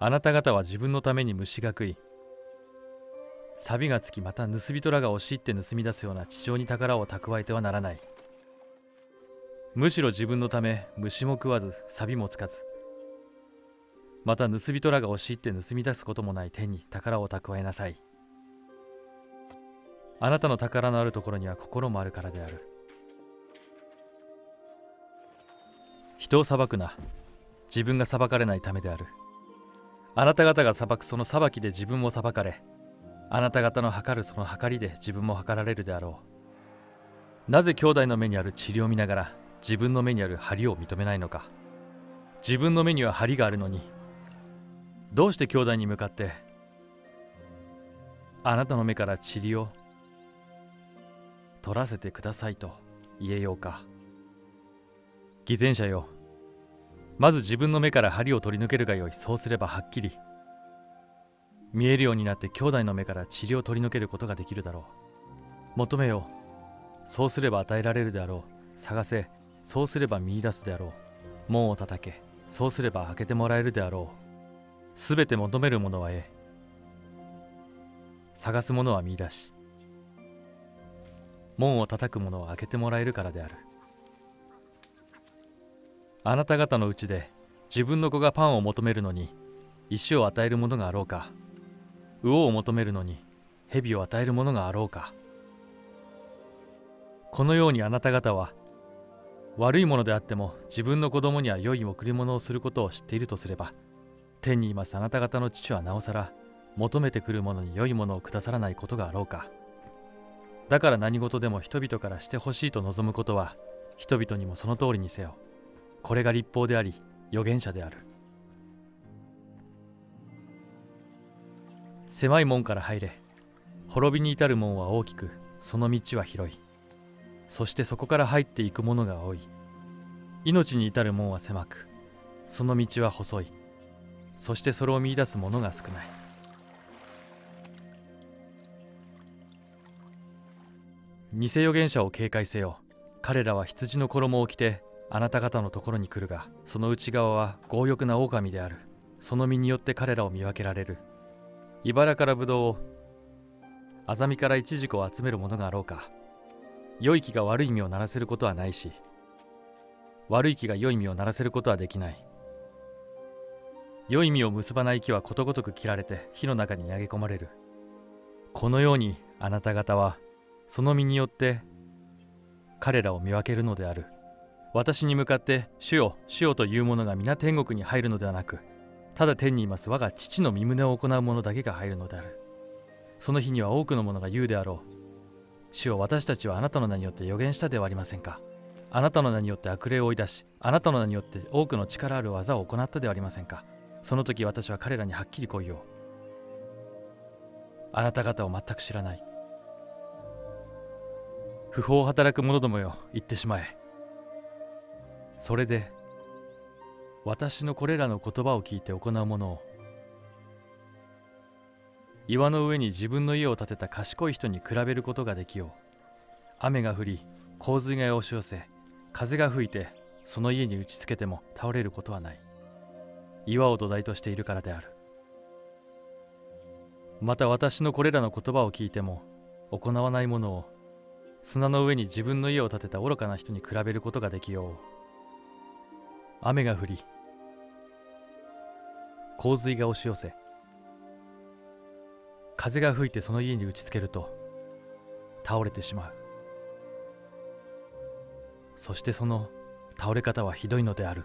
あなた方は自分のために虫が食い錆がつきまた盗人らが押し入って盗み出すような地上に宝を蓄えてはならない。むしろ自分のため虫も食わず錆もつかず。また盗人らが押し入って盗み出すこともない天に宝を蓄えなさい。あなたの宝のあるところには心もあるからである。人を裁くな。自分が裁かれないためである。あなた方が裁くその裁きで自分も裁かれあなた方の測るその測りで自分も測られるであろう。なぜ兄弟の目にある塵を見ながら自分の目にある針を認めないのか。自分の目には針があるのに。どうして兄弟に向かってあなたの目から塵を取らせてくださいと言えようか。偽善者よ。まず自分の目から針を取り抜けるがよい。そうすればはっきり。見えるようになって兄弟の目から塵を取り抜けることができるだろう。求めよう。そうすれば与えられるであろう。探せ。そうすれば見いだすであろう。門を叩け。そうすれば開けてもらえるであろう。すべて求めるものは得探すものは見出し。門を叩く者を開けてもらえるからである。あなた方のうちで自分の子がパンを求めるのに石を与えるものがあろうか魚を求めるのに蛇を与えるものがあろうか。このようにあなた方は悪いものであっても自分の子供には良い贈り物をすることを知っているとすれば天にいますあなた方の父はなおさら求めてくる者に良いものをくださらないことがあろうか。だから何事でも人々からしてほしいと望むことは人々にもその通りにせよ。これが立法であり預言者である。狭い門から入れ滅びに至る門は大きくその道は広い。そしてそこから入っていく者が多い。命に至る門は狭くその道は細い。そしてそれを見いだす者が少ない。偽預言者を警戒せよ。彼らは羊の衣を着てあなた方のところに来るがその内側は強欲な狼である。その身によって彼らを見分けられる。茨からぶどうをあざみからイチジクを集めるものがあろうか。良い木が悪い実を鳴らせることはないし悪い木が良い実を鳴らせることはできない。良い実を結ばない木はことごとく切られて火の中に投げ込まれる。このようにあなた方はその身によって彼らを見分けるのである。私に向かって主よ主よという者が皆天国に入るのではなくただ天にいます。我が父の身旨を行う者だけが入るのである。その日には多くの者が言うであろう。主よ私たちはあなたの名によって予言したではありませんか。あなたの名によって悪霊を追い出しあなたの名によって多くの力ある技を行ったではありませんか。その時私は彼らにはっきり来いよあなた方を全く知らない。不法を働く者どもよ言ってしまえ。それで私のこれらの言葉を聞いて行うものを岩の上に自分の家を建てた賢い人に比べることができよう。雨が降り洪水が押し寄せ風が吹いてその家に打ちつけても倒れることはない。岩を土台としているからである。また私のこれらの言葉を聞いても行わないものを砂の上に自分の家を建てた愚かな人に比べることができよう。雨が降り洪水が押し寄せ風が吹いてその家に打ちつけると倒れてしまう。そしてその倒れ方はひどいのである。